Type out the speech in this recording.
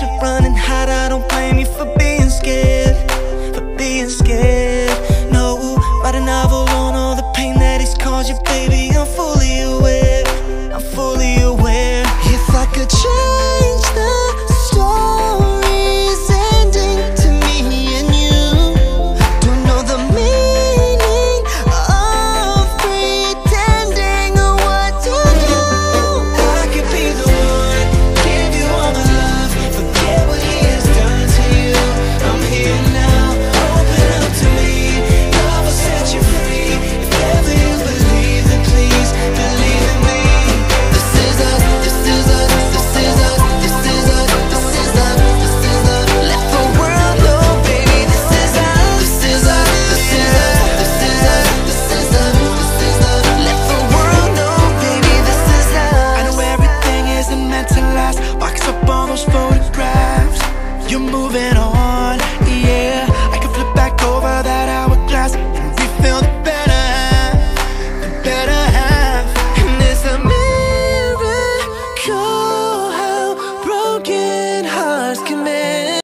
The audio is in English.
streets are running hot I don't blame you for being scared For being scared. No, write a novel on all the pain that he's caused you Baby, I'm fully aware